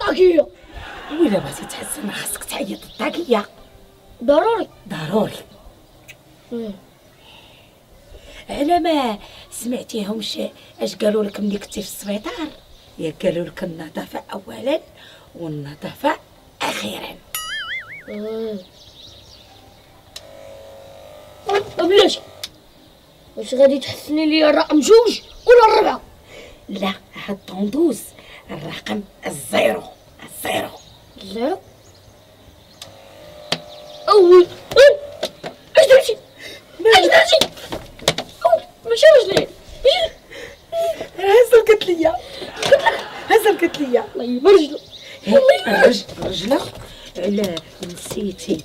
طاقية. بغيتي تحسن خاصك تعيط ضروري. ضروري. على ما سمعتيهمش اش قالوا لك ملي كنتي في السبيطار؟ يا قالوا لك النظافة اولا والنظافة أخيرا. بلاش واش غادي تحسني لي الرقم جوج ولا الربعة؟ لا هاد طوندوز الرقم الزيرو. الزيرو. زيرو؟ أول اش درتي؟ اش درتي؟ ماشي رجلي. هز قلت ليا هز قلت ليا الله يبرجلو رجلك. على نسيتي.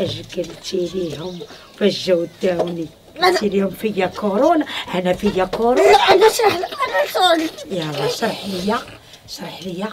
اش قلتي ليهم فاش جاو داوني قلتي ليهم فيا كورونا أنا فيا كورونا. لا أنا شرح لك أنا شرح يلا شرح ليا شرح ليا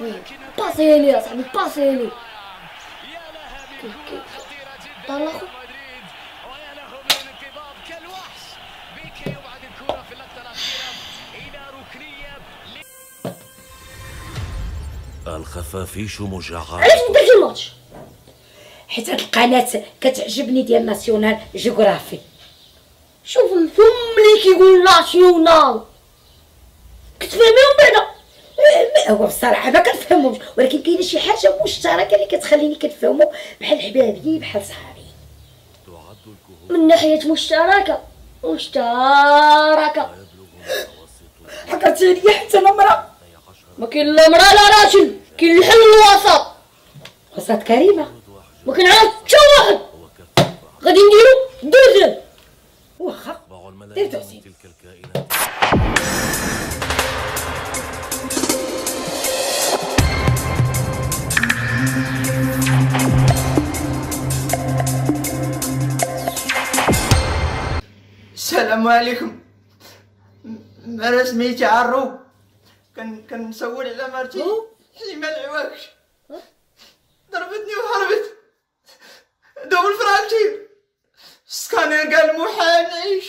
ولكن باسي لي يا صاحبي باسي لي الخفافيش مجعد علاش بديتي الماتش؟ حيت هاد القناة كتعجبني ديال National Geographic شوف الفم اللي كيقول National كتفهميهم بعدا. هو بصراحة ما كنفهمهمش ولكن كاينة شي حاجة مشتركة اللي كتخليني كنفهمو بحال حبابي بحال صحابي. من ناحية مشتركة مشتركة. حكرتي ليا حتى أنا مرا ما كاين لا مرأة لا راجل كاين الحل الوسط وسط كريمة. ما عاد حتى واحد. غادي نديرو دوزيام واخا تتبع السلام عليكم. م- أنا سميتي عروب كان كنسول على مرتي. حليمه العواكش ضربتني وهربت. دوب الفراكتير السكانر قال محال نعيش.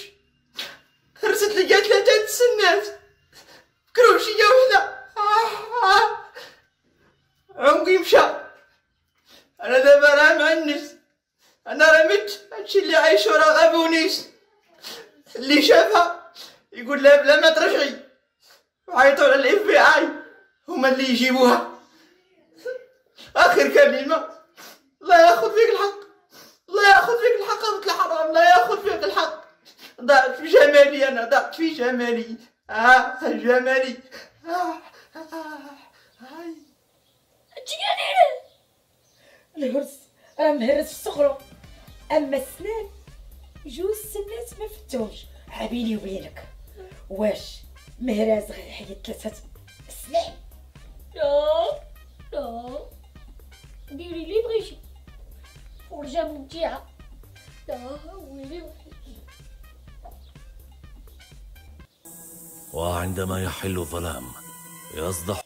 هرست لي ثلاثة تسنات كروشية وحدة. آه. عنقي مشى. أنا دابا راه معنس أنا رميت هادشي اللي عايشو راه غا بونيس اللي شافها يقول لها بلا ما ترجعي. وعيطوا على الاف بي اي هما اللي يجيبوها. آخر كلمة. الله يأخذ فيك الحق. الله يأخذ فيك الحق. بنت الحرام. الله يأخذ فيك الحق. ضعت في جمالي أنا. ضعت في جمالي. آه جمالي. آه. هاي. الهرس. راه مهرس في صغرو أما السنان فتوش عابيني وبينك. واش مهراز غير حيد ثلاثة سنين؟ لا لا. ديري لي بغيتي. فرجة ممتعة لا ويلي وعندما يحل الظلام يصدح